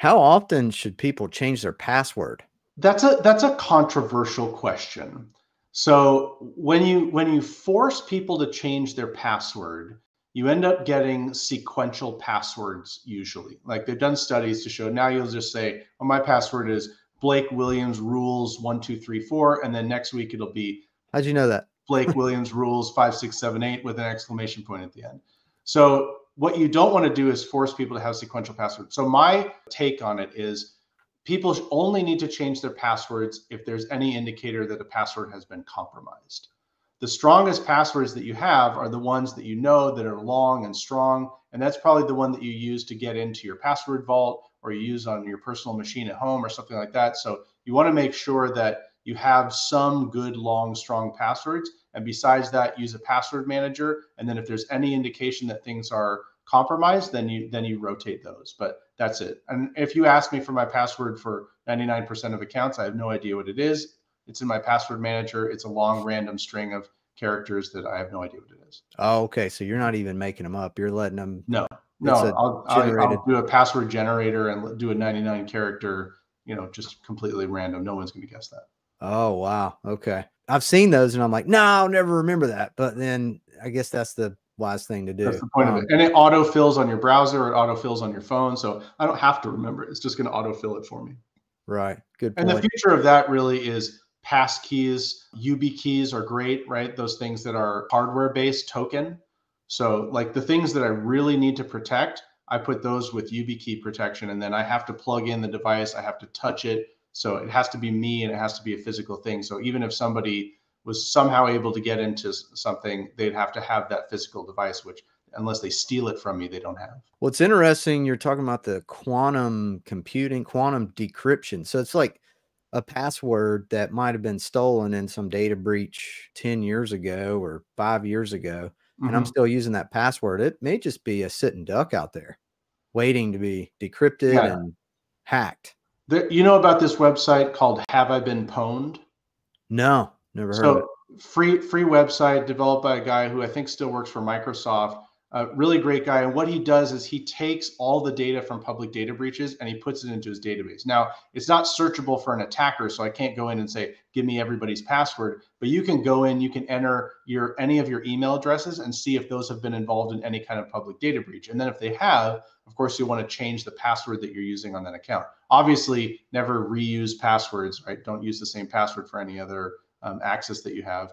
How often should people change their password? That's a that's a controversial question. So when you when you force people to change their password, you end up getting sequential passwords usually. Like they've done studies to show now you'll just say, well, my password is Blake Williams rules one, two, three, four. And then next week it'll be How'd you know that? Blake Williams rules five, six, seven, eight with an exclamation point at the end. So what you don't want to do is force people to have sequential passwords. So my take on it is people only need to change their passwords if there's any indicator that a password has been compromised. The strongest passwords that you have are the ones that you know that are long and strong. And that's probably the one that you use to get into your password vault or you use on your personal machine at home or something like that. So you want to make sure that you have some good, long, strong passwords. And besides that, use a password manager. And then if there's any indication that things are compromised, then you then you rotate those. But that's it. And if you ask me for my password for 99% of accounts, I have no idea what it is. It's in my password manager. It's a long random string of characters that I have no idea what it is. Oh, okay. So you're not even making them up. You're letting them. No, no. I'll, I'll, I'll, do a password generator and do a 99 character. You know, just completely random. No one's going to guess that. Oh wow. Okay. I've seen those and I'm like, no, I'll never remember that. But then I guess that's the wise thing to do. That's the point um, of it. And it auto fills on your browser, it auto fills on your phone. So I don't have to remember it. It's just going to auto fill it for me. Right. Good. Point. And the future of that really is pass keys, UB YubiKeys are great, right? Those things that are hardware based token. So like the things that I really need to protect, I put those with YubiKey protection, and then I have to plug in the device. I have to touch it. So it has to be me and it has to be a physical thing. So even if somebody was somehow able to get into something, they'd have to have that physical device, which unless they steal it from me, they don't have. Well, it's interesting. You're talking about the quantum computing, quantum decryption. So it's like a password that might have been stolen in some data breach 10 years ago or five years ago. Mm-hmm. And I'm mm-hmm. still using that password. It may just be a sitting duck out there waiting to be decrypted yeah. and hacked. You know about this website called Have I Been Pwned? No, never heard so, of it. Free free website developed by a guy who I think still works for Microsoft. A really great guy. And what he does is he takes all the data from public data breaches and he puts it into his database. Now, it's not searchable for an attacker, so I can't go in and say, give me everybody's password, but you can go in, you can enter your any of your email addresses and see if those have been involved in any kind of public data breach. And then if they have, of course, you want to change the password that you're using on that account. Obviously, never reuse passwords, right? Don't use the same password for any other um, access that you have.